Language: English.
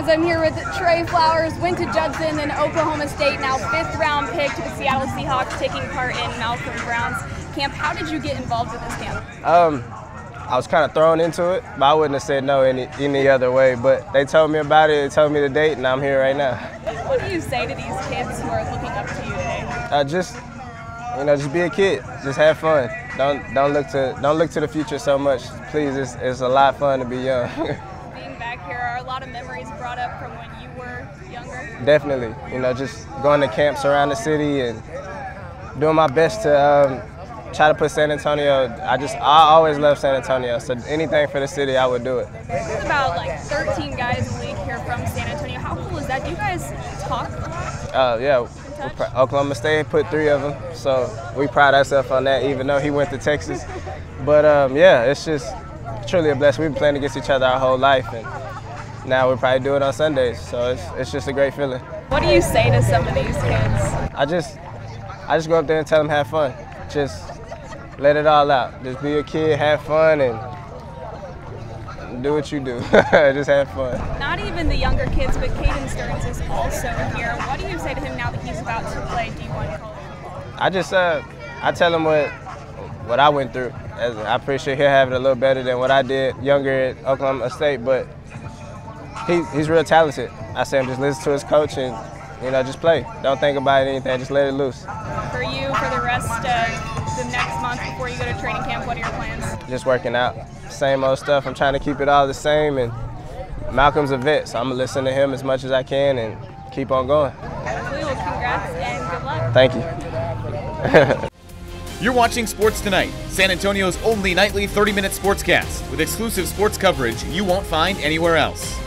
guys, I'm here with Tre Flowers, went to Judson and Oklahoma State, now fifth round pick to the Seattle Seahawks, taking part in Malcolm Brown's camp. How did you get involved with this camp? Um, I was kind of thrown into it, but I wouldn't have said no any any other way. But they told me about it, they told me the date, and I'm here right now. What do you say to these kids who are looking up to you today? Uh, just you know, just be a kid, just have fun. Don't don't look to don't look to the future so much. Please, it's, it's a lot of fun to be young. Being back here, are a lot of memories brought up from when you were younger? Definitely, you know, just going to camps around the city and doing my best to um, try to put San Antonio. I just I always love San Antonio, so anything for the city, I would do it. There's about like 13 guys in the league here from San Antonio. How cool is that? Do you guys talk a lot? Uh, yeah, Oklahoma State put three of them, so we pride ourselves on that. Even though he went to Texas, but um, yeah, it's just truly a blessing. We've been playing against each other our whole life, and now we probably do it on Sundays. So it's it's just a great feeling. What do you say to some of these kids? I just I just go up there and tell them have fun. Just let it all out. Just be a kid, have fun, and do what you do. just have fun. Not even the younger kids, but Caden Sterns is also here. What do you say to him now that he's about to play D1 college football? I just uh, I tell him what what I went through. As I appreciate he'll have it a little better than what I did younger at Oklahoma State, but he, he's real talented. I say him just listen to his coach and you know just play. Don't think about anything. Just let it loose. For you, for the rest of the next month before you go to training camp, what are your plans? Just working out. Same old stuff. I'm trying to keep it all the same. And Malcolm's a vet, so I'm going to listen to him as much as I can and keep on going. Well, congrats and good luck. Thank you. You're watching Sports2Nite, San Antonio's only nightly 30 minute sportscast with exclusive sports coverage you won't find anywhere else.